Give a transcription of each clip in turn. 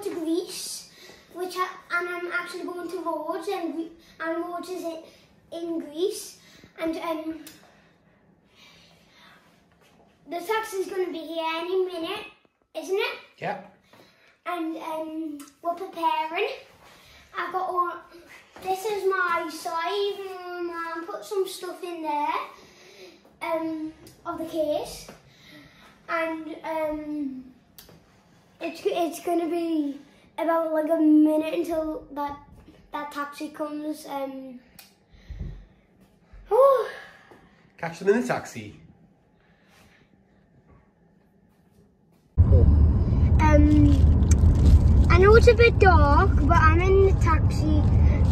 going to Greece, which I, and I'm actually going to Rhodes, and, and Rhodes is in, in Greece, and um, the taxi's going to be here any minute, isn't it? Yep. and um, we're preparing. I've got all. This is my side. My mum put some stuff in there um, of the case, and um, it's it's gonna be about like a minute until that that taxi comes. Um, oh, Catch them in the taxi. Um, I know it's a bit dark, but I'm in the taxi.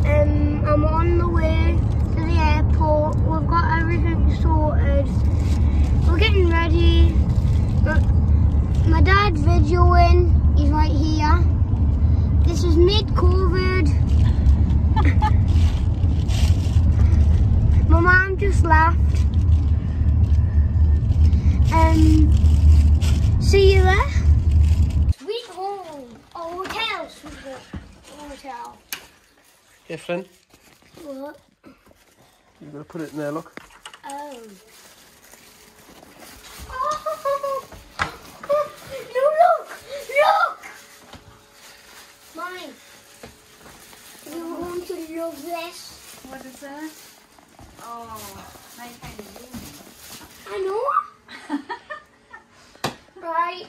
Um, I'm on the way to the airport. We've got everything sorted. We're getting ready. My, my dad's videoing. Right here. This is mid-COVID. my mom just left. Um, see you there. Sweet home. A hotel, sweet home. Hotel. Yeah, Flynn. What? You're gonna put it in there. Look. Oh. Oh. No, look! Look! Mine. You're going to. What is that? Oh, nice kind of room. I know. right.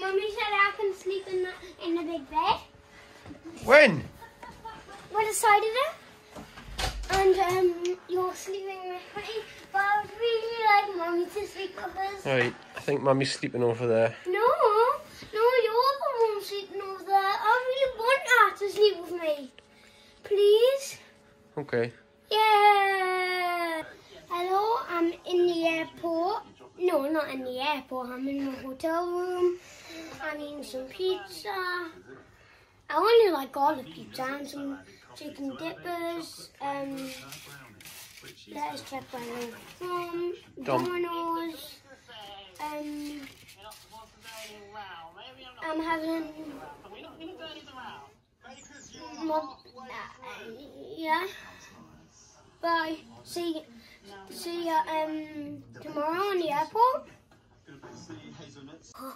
Mummy said I can sleep in the in the big bed. When? We decided it. And um, you're sleeping with me, but I would really like Mummy to sleep with us. Right. I think Mummy's sleeping over there. No, no, you're the one sleeping over there. I really want her to sleep with me. Please? Okay. Yeah. Hello, I'm in the airport. No, not in the airport. I'm in the hotel room. I'm eating some pizza. I only like all the pizza and some chicken dippers. Um, let's check my little phone. Dom. Um, I'm having. Uh, yeah. Bye. See, see you um tomorrow in the airport.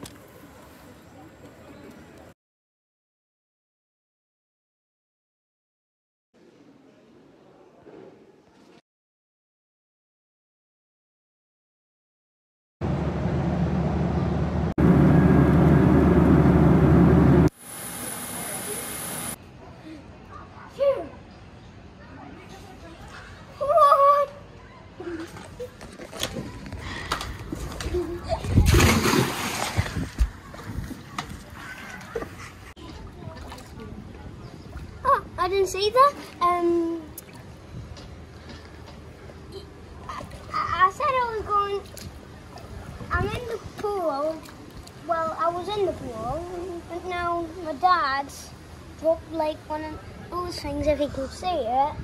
What? I see that. Um, I, said I was going. I'm in the pool. Well, I was in the pool, but now my dad's dropped like one of those things. If he can see it,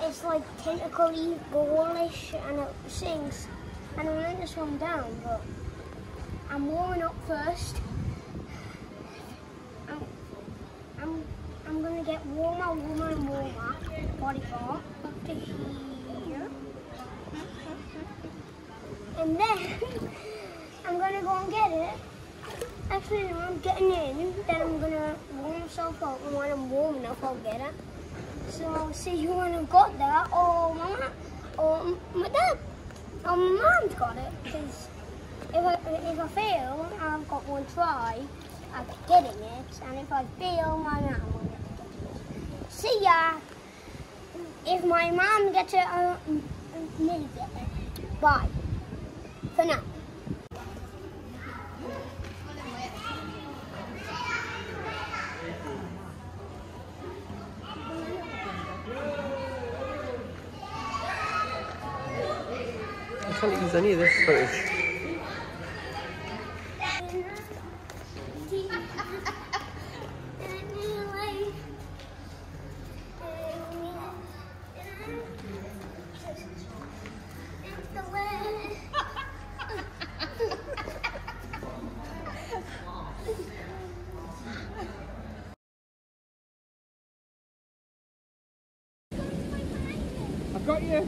it's like tentacly, goalish, and it sinks. And I'm going to swim down, but I'm warming up first. I'm, I'm, I'm gonna get warmer, warmer, and warmer. Body part up to here. And then I'm gonna go and get it. Actually, when I'm getting in, then I'm gonna warm myself up, and when I'm warm enough, I'll get it. So I'll see you when I've got that, or mama, or my dad, or my mom's got it. Because if I, if I fail, I've got one try at getting it, and if I fail, my mom. See ya! Uh, if my mom gets it, I'll mm, mm, maybe get it. Bye. For now. I can't use any of this footage. I've got you. Are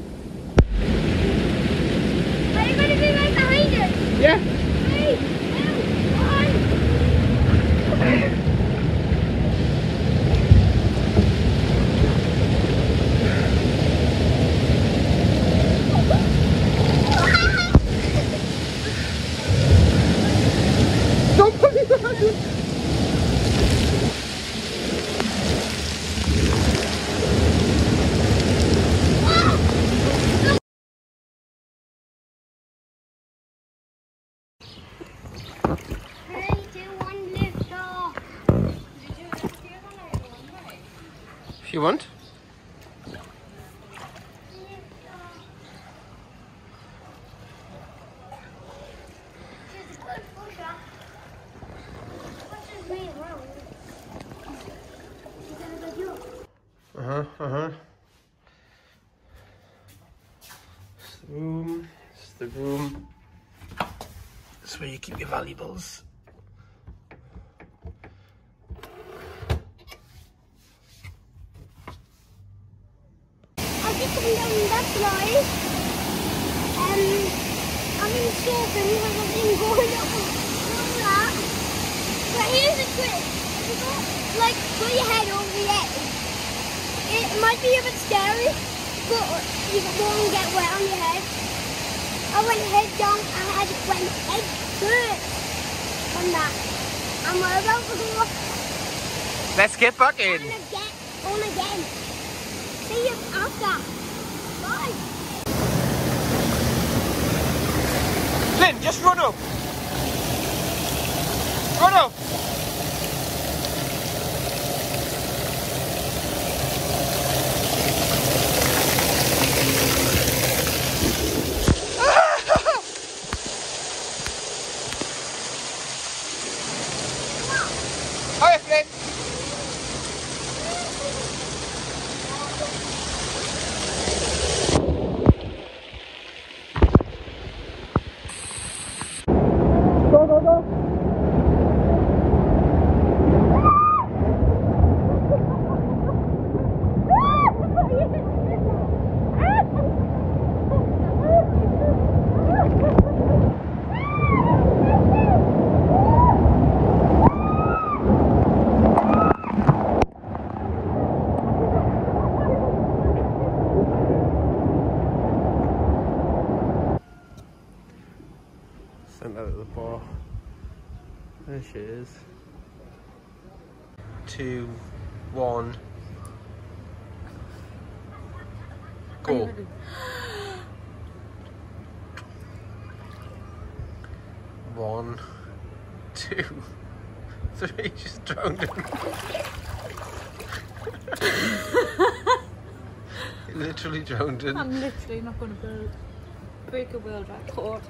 you going to be right behind us? Yeah. Three, two, one. Somebody huh. Uh huh. It's the room. It's the room. It's where you keep your valuables. I'll just come down that slide. Um, I'm in surfing because I've going and all that. But here's a trick. If you go, like, put your head over the edge. It might be a bit scary, but you won't get wet on your head. I went head down and I went head first on that. And we're about to go up Let's get back in. and again, on again. See you after. Bye. Lynn, just run up. There she is. Two, one. Go. One, two, three. Just drowned him. Literally drowned him. I'm literally not going to break a world record.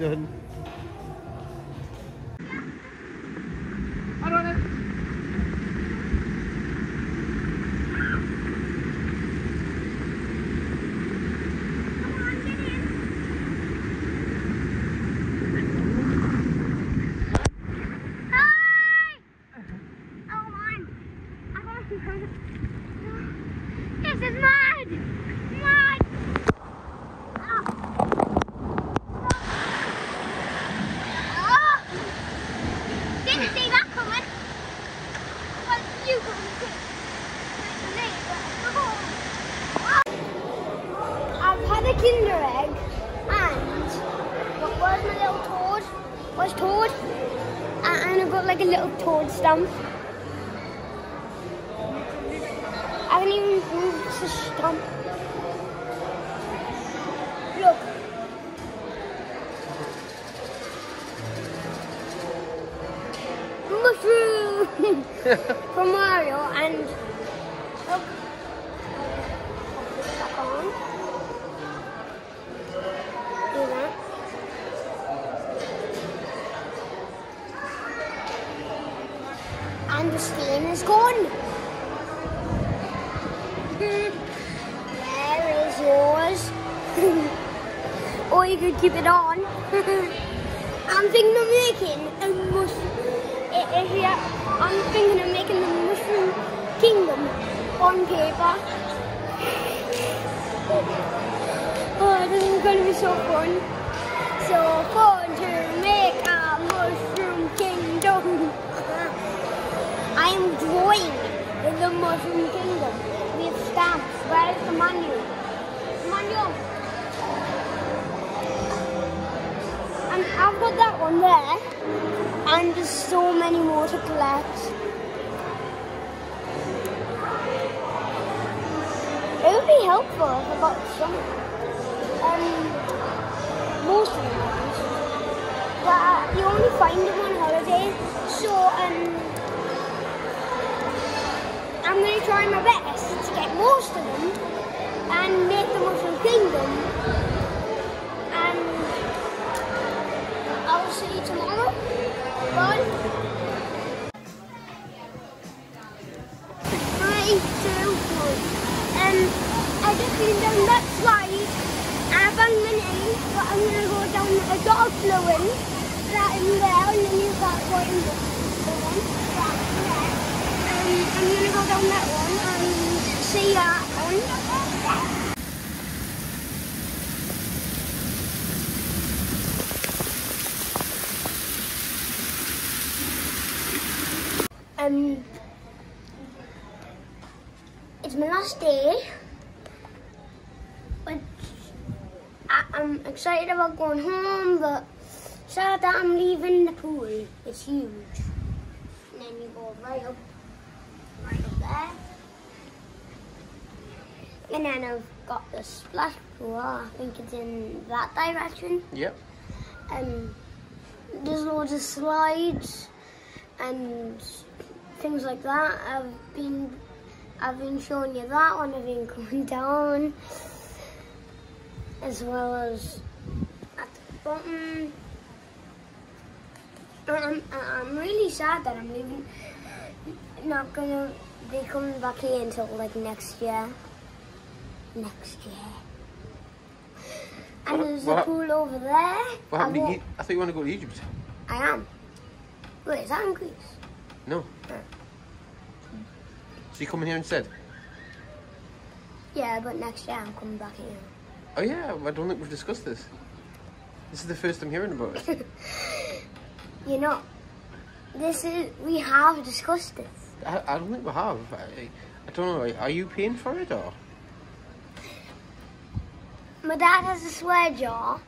Done? Hi! Oh, man. I want to This is mud! Mud! Ah. Ah. Didn't see that coming. Well, you couldn't see. Me, but- Ah. I've had a Kinder Egg and what was my little toad? Was toad? and I've got like a little toad stamp. I haven't even moved the stamp. Look. Mushroom from Mario and that. and the steam is gone. Where is yours? or oh, you could keep it on. I'm thinking of making a mush, a i- if you, I'm thinking of making the Mushroom Kingdom on paper. Oh, this is going to be so fun. So fun to make a Mushroom Kingdom. I am drawing in the Mushroom Kingdom with stamps. Where is the manual? Manual. And I've got that one there. And there's so many more to collect. It would be helpful if I got some. Um, most of them ones. But you only find them on holidays, So, um, I'm going to try my best to get most of them and make the Mushroom Kingdom. Fluent in there and then you've got one in the one. Um, I'm gonna go down that one and see that one. Um, it's my last day, but I, I'm excited about going home, but sad that I'm leaving the pool. It's huge. And then you go right up, right up there. And then I've got the splash pool. I think it's in that direction. Yep. Um, there's loads of slides and things like that. I've been I've been showing you that one. I've been going down as well as at the bottom. I'm, I'm really sad that I'm leaving. Not gonna be coming back here until like next year. Next year. And What- there's what a pool over there. What I to? I thought you want to go to Egypt. I am. Wait, is that in Greece? No. No. So you coming here instead? Yeah, but next year I'm coming back here. Oh yeah, I don't think we've discussed this. This is the first I'm hearing about it. You know, this is we have discussed this. I, I don't think we have. I, I don't know. Are you paying for it or? My dad has a swear jar.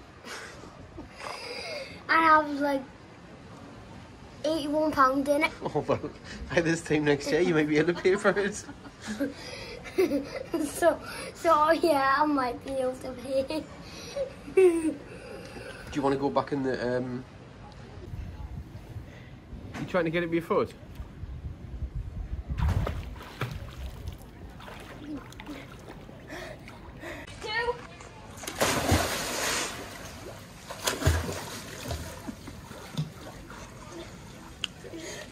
I have like eighty-one pound in it. Oh well, by this time next year you might be able to pay for it. so, so yeah, I might be able to pay. Do you want to go back in the? um... You trying to get it with your foot?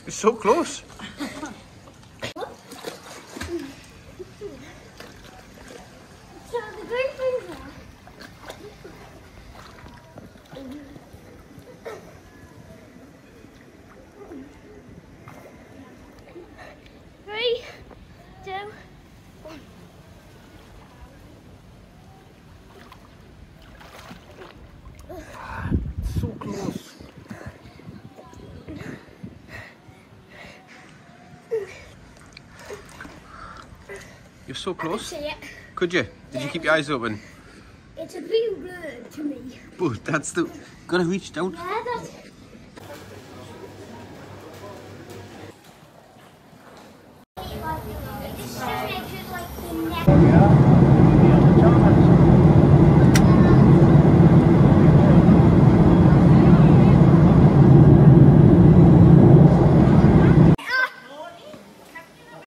It's so close. So the great thing are. Three, two, one. So close. You're so close. Could you? Did you keep your eyes open? It's a bit blurred to me. But that's the. Gotta reach down. Yeah,